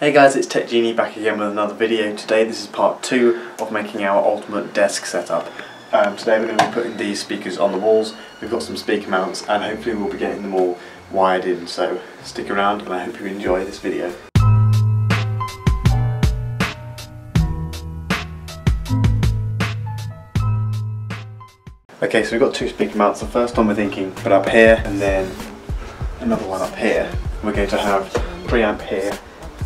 Hey guys, it's Tech Genie back again with another video. Today this is part two of making our ultimate desk setup. Um, today we're going to be putting these speakers on the walls. We've got some speaker mounts and hopefully we'll be getting them all wired in. So stick around and I hope you enjoy this video. Okay, so we've got two speaker mounts. The first one we're thinking put up here and then another one up here. We're going to have preamp here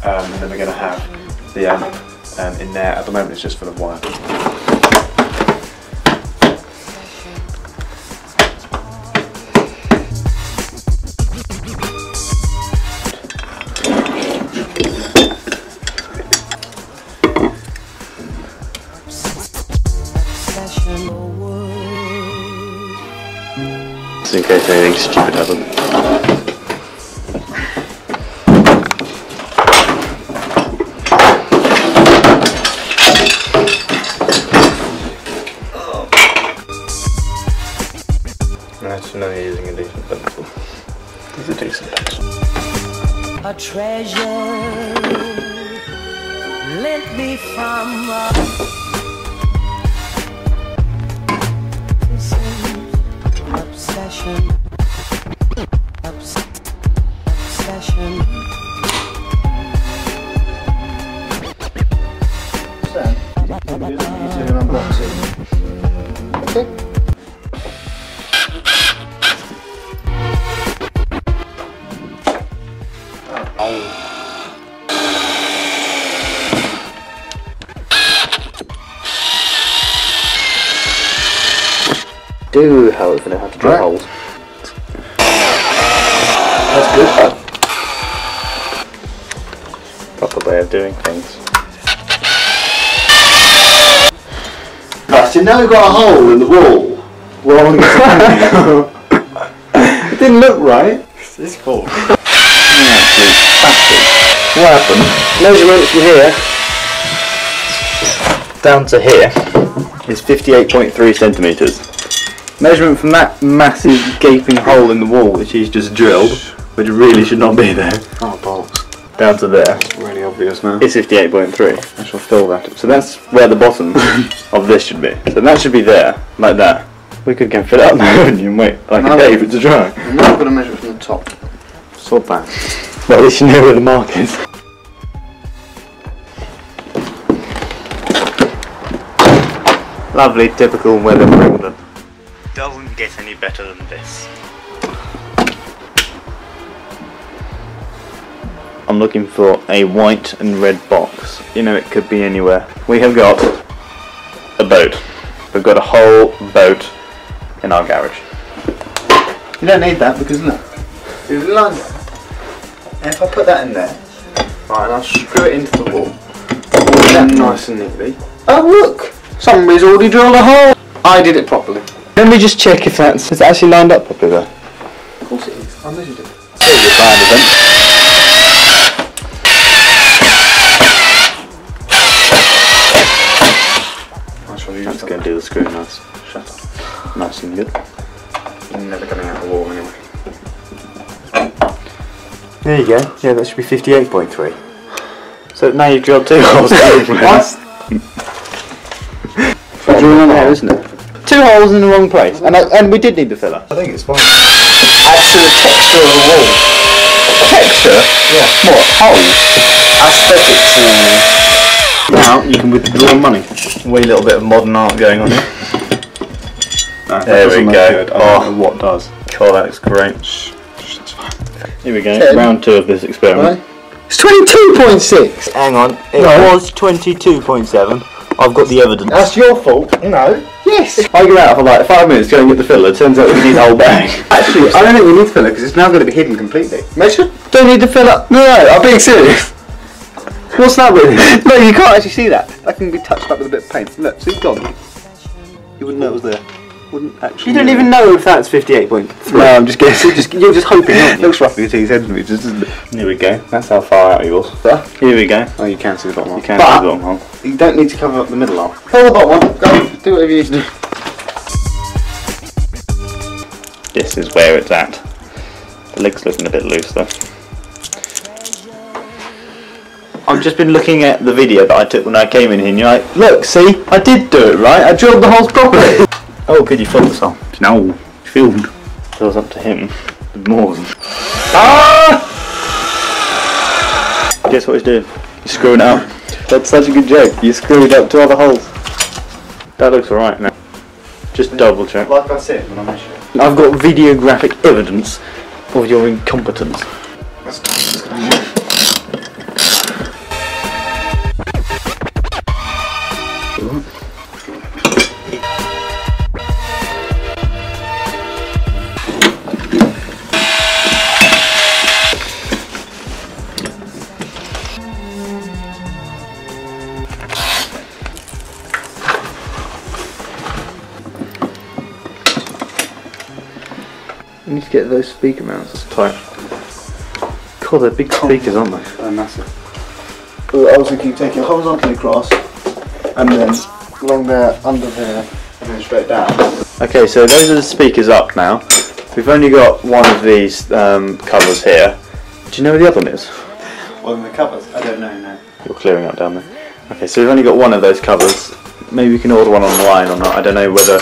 um, and then we're going to have the amp um, in there. At the moment it's just full of wire. In case anything stupid happens. It's a decent pencil. a treasure lent me from a obsession Obs- obsession Do however know how to drill Right. holes. That's good. Proper way of doing things. Bastard, now we've got a hole in the wall. Well, it didn't look right. It's cool. What happened? Measurement from here down to here is 58.3 centimetres. Measurement from that massive gaping hole in the wall, which he's just drilled, which really should not be there, Oh, balls. down to there, Really obvious now. is 58.3. I shall fill that. So that's where the bottom of this should be. So that should be there, like that. We could go and fill it up now, wouldn't you, and wait like No. a day for it to dry. And now I've got to measure it from the top. Sort that. Well, at least you know where the mark is. Lovely, typical weather for England. Doesn't get any better than this. I'm looking for a white and red box. You know, it could be anywhere. We have got a boat. We've got a whole boat in our garage. You don't need that because look, it's like that. And if I put that in there, right, and I'll screw it into the wall, all that nice and neatly. Oh look, somebody's already drilled a hole. I did it properly. Let me just check if that's it's actually lined up properly there. Of course it is. I measured it. I shall use That's that. going to do the screw nice. Shut up. Nice and good. Never coming out the wall anyway. There you go. Yeah, that should be 58.3. So now you've drilled two holes. what? Drilling on there, isn't it? Two holes in the wrong place. And, I, and we did need the filler. I think it's fine. Adds to the texture of the wall. Texture? Yeah. What? Holes? Aesthetics. Now you can withdraw money. Wee little bit of modern art going on here. No, There we go. I Oh. don't know oh. what does. Cool, that looks great. Here we go. Ten. Round two of this experiment. Right? It's 22.6. Hang on. It No. was 22.7. I've got the evidence. That's your fault. No. Yes. I go out for like five minutes to go and get the filler. Turns out we need the whole bag. Actually, I don't think we need to fill it because it's now going to be hidden completely. Measure. Don't need the filler. No, no, I'm being serious. What's that with? No, you can't actually see that. That can be touched up with a bit of paint. Look, see, it's gone. You wouldn't know it was there. Wouldn't actually. You don't even know if that's 58.3. No, I'm just guessing. You're just, you're just hoping, aren't you? looks roughly two centimetres, doesn't it? Here we go. That's how far out yours. But Here we go. Oh, you can see the bottom one. You can But- see the bottom hole. You don't need to cover up the middle one. pull the bottom one. Go. Do whatever you need to do. This is where it's at. The leg's looking a bit loose though. I've just been looking at the video that I took when I came in here, and you're like, look, see, I did do it right. I drilled the holes properly. oh, could you film this on? No, filmed. It was up to him. More than. Ah! Guess what he's doing? He's screwing up. That's such a good joke. You screwed up two other holes. That looks alright now. Just double check. Like I said when I measured it. I've got videographic evidence of your incompetence. Get those speaker mounts as tight. God, they're big speakers, aren't they? They're massive. Well, I was thinking take your horizontal across and then along there, under there, and then straight down. Okay, so those are the speakers up now. We've only got one of these um, covers here. Do you know where the other one is? Well, in the covers, I don't know now. You're clearing up down there. Okay, so we've only got one of those covers. Maybe we can order one online or not. I don't know whether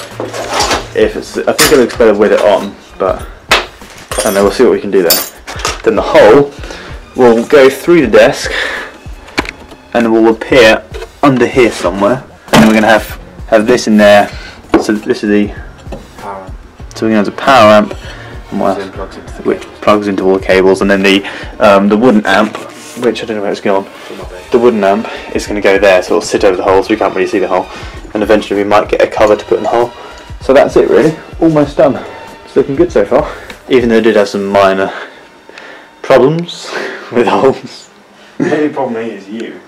if it's. I think it looks better with it on, but I don't. We'll see what we can do there. Then the hole will go through the desk and will appear under here somewhere. And then we're going to have have this in there. So this is the. Power So we're going to have the power amp. And plugs the which plugs into all the cables, and then the um, the wooden amp, which I don't know where it's going. The wooden amp is going to go there, so it'll sit over the hole, so we can't really see the hole. And eventually, we might get a cover to put in the hole. So that's it, really. Almost done. It's looking good so far. Even though it did have some minor problems with holes. The only problem is you.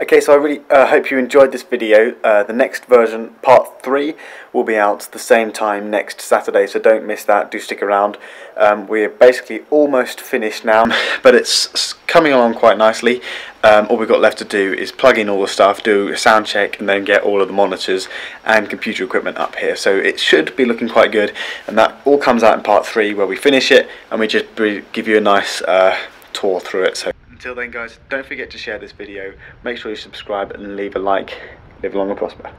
Okay, so I really uh, hope you enjoyed this video. Uh, the next version, part 3, will be out the same time next Saturday, so don't miss that, do stick around. Um, we're basically almost finished now, but it's coming along quite nicely. Um, all we've got left to do is plug in all the stuff, do a sound check, and then get all of the monitors and computer equipment up here. So it should be looking quite good, and that all comes out in part 3 where we finish it, and we just give you a nice uh, tour through it. So until then, guys, don't forget to share this video. Make sure you subscribe and leave a like. Live long and prosper.